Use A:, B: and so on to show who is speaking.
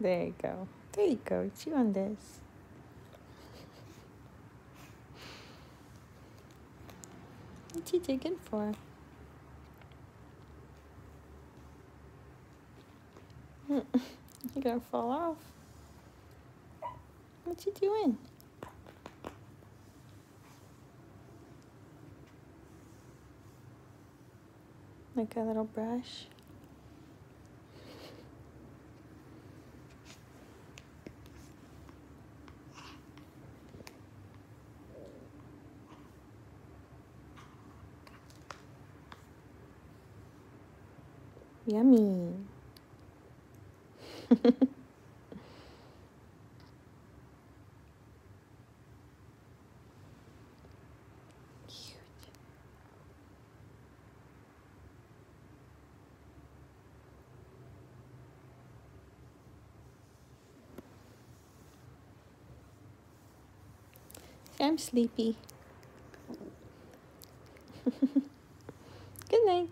A: There you go. There you go. Chew on this. What you digging for? You're gonna fall off. What you doing? Like a little brush. Yummy. I'm sleepy. Good night.